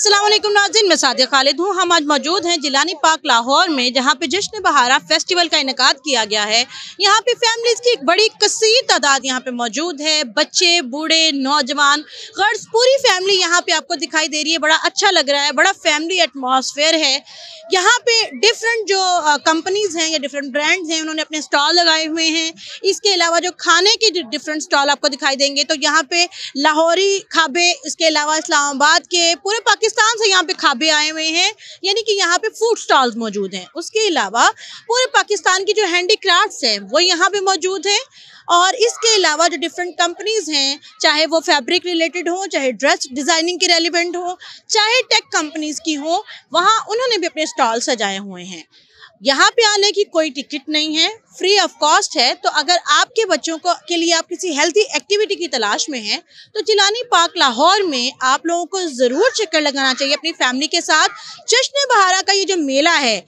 अस्सलाम वालेकुम नाजिन, मैं सादिया खालिद हूँ। हम आज मौजूद हैं जिलानी पार्क लाहौर में, जहाँ पे जश्न बहारा फेस्टिवल का इनका किया गया है। यहाँ पे फैमिलीज़ की एक बड़ी कसीर तादाद यहाँ पे मौजूद है। बच्चे, बूढ़े, नौजवान, गर्ल्स, पूरी फैमिली यहाँ पे आपको दिखाई दे रही है। बड़ा अच्छा लग रहा है, बड़ा फैमिली एटमोसफेयर है। यहाँ पे डिफरेंट जो कंपनीज़ हैं या डिफरेंट ब्रांड्स हैं, उन्होंने अपने स्टॉल लगाए हुए हैं। इसके अलावा जो खाने के डिफरेंट स्टॉल आपको दिखाई देंगे। तो यहाँ पे लाहौरी खाबे, इसके अलावा इस्लामाबाद के, पूरे पाकिस्तान से यहाँ पे खाबे आए हुए हैं, यानी कि यहाँ पे फ़ूड स्टॉल्स मौजूद हैं। उसके अलावा पूरे पाकिस्तान की जो हैंडी हैं, वो यहाँ पे मौजूद हैं। और इसके अलावा जो डिफरेंट कंपनीज़ हैं, चाहे वो फैब्रिक रिलेटेड हो, चाहे ड्रेस डिज़ाइनिंग के रेलिवेंट हो, चाहे टेक कंपनीज़ की हो, वहाँ उन्होंने भी अपने स्टॉल सजाए हुए हैं। यहाँ पे आने की कोई टिकट नहीं है फ्री ऑफ़ कॉस्ट है तो अगर आपके बच्चों को, के लिए आप किसी हेल्थी एक्टिविटी की तलाश में हैं तो चिलानी पार्क लाहौर में आप लोगों को ज़रूर चक्कर लगाना चाहिए अपनी फैमिली के साथ। जश्न बहारा का ये जो मेला है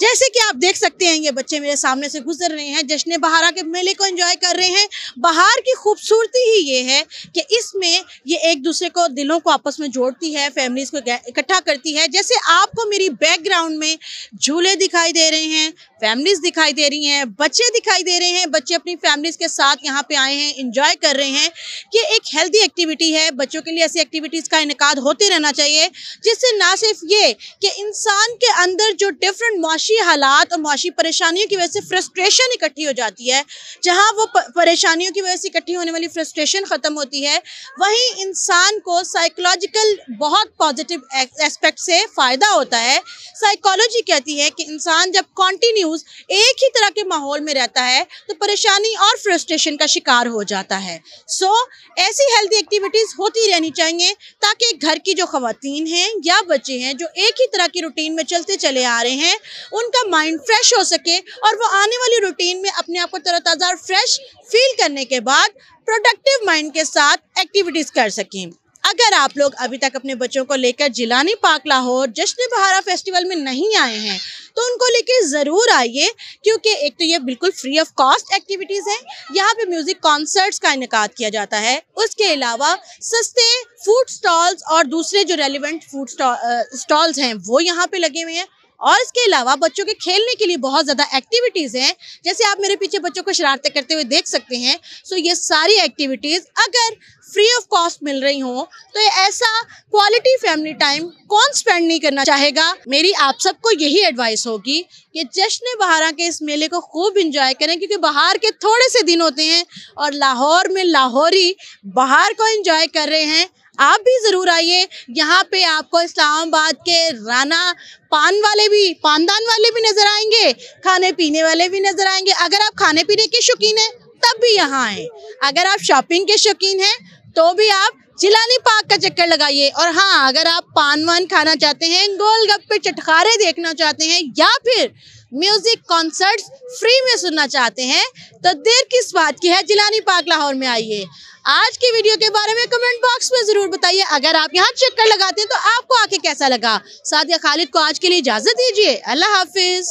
जैसे कि आप देख सकते हैं, ये बच्चे मेरे सामने से गुजर रहे हैं जश्न बहारा के मेले को एंजॉय कर रहे हैं। बहार की खूबसूरती ही ये है कि इसमें ये एक दूसरे को दिलों को आपस में जोड़ती है फैमिलीज़ को इकट्ठा करती है। जैसे आपको मेरी बैकग्राउंड में झूले दिखाई दे रहे हैं फैमिलीज़ दिखाई दे रही हैं, बच्चे दिखाई दे रहे हैं, बच्चे अपनी फैमिलीज़ के साथ यहाँ पे आए हैं इंजॉय कर रहे हैं। कि एक हेल्दी एक्टिविटी है, बच्चों के लिए ऐसी एक्टिविटीज़ का इनका, होते रहना चाहिए, जिससे ना सिर्फ़ ये कि इंसान के अंदर जो डिफरेंट मुआशी हालात और मुआशी परेशानियों की वजह से फ्रस्ट्रेशन इकट्ठी हो जाती है। जहाँ वो परेशानियों की वजह से इकट्ठी होने वाली फ्रस्ट्रेशन ख़त्म होती है वहीं इंसान को साइकोलॉजिकल बहुत पॉजिटिव एस्पेक्ट से फ़ायदा होता है। साइकोलॉजी कहती है कि इंसान जब कॉन्टीन्यूस एक ही तरह के माहौल में रहता है तो परेशानी और फ्रस्ट्रेशन का शिकार हो जाता है। सो so, ऐसी हेल्थी एक्टिविटीज़ होती रहनी चाहिए ताकि घर की जो खातन हैं या बच्चे हैं जो एक ही तरह की रूटीन में चलते चले आ रहे हैं उनका माइंड फ्रेश हो सके और वो आने वाली रूटीन में अपने आप को तरताज़ा और फ्रेश फील करने के बाद प्रोडक्टिव माइंड के साथ एक्टिविटीज़ कर सकें। अगर आप लोग अभी तक अपने बच्चों को लेकर जिलानी पार्क लाहौर जश्न बहारा फेस्टिवल में नहीं आए हैं तो उनको लेके ज़रूर आइए, क्योंकि एक तो ये बिल्कुल फ्री ऑफ़ कॉस्ट एक्टिविटीज़ हैं। यहाँ पे म्यूज़िक कॉन्सर्ट्स का इनका किया जाता है। उसके अलावा सस्ते फ़ूड स्टॉल्स और दूसरे जो रेलिवेंट फ़ूड स्टॉल्स हैं, वो यहाँ पे लगे हुए हैं। और इसके अलावा बच्चों के खेलने के लिए बहुत ज़्यादा एक्टिविटीज़ हैं। जैसे आप मेरे पीछे बच्चों को शरारतें करते हुए देख सकते हैं सो ये सारी एक्टिविटीज़ अगर फ्री ऑफ़ कॉस्ट मिल रही हो तो ऐसा क्वालिटी फैमिली टाइम कौन स्पेंड नहीं करना चाहेगा? मेरी आप सबको यही एडवाइस होगी कि जश्न बहारा के इस मेले को खूब इंजॉय करें, क्योंकि बाहर के थोड़े से दिन होते हैं और लाहौर में लाहौरी बाहर को इंजॉय कर रहे हैं। आप भी ज़रूर आइए। यहाँ पे आपको इस्लामाबाद के राना पान वाले भी, पानदान वाले भी नज़र आएँगे, खाने पीने वाले भी नज़र आएँगे। अगर आप खाने पीने के शौकीन हैं, तब भी यहाँ आए। अगर आप शॉपिंग के शौकीन हैं तो भी आप जिलानी पार्क का चक्कर लगाइए। और हाँ अगर आप पान वान खाना चाहते हैं, गोलगप्पे, चटखारे देखना चाहते हैं, या फिर म्यूज़िक कॉन्सर्ट्स फ्री में सुनना चाहते हैं तो देर किस बात की है? जिलानी पार्क लाहौर में आइए। आज की वीडियो के बारे में कमेंट बॉक्स में ज़रूर बताइए। अगर आप यहाँ चक्कर लगाते हैं तो आपको आके कैसा लगा? सादिया खालिद को आज के लिए इजाज़त दीजिए। अल्लाह हाफिज।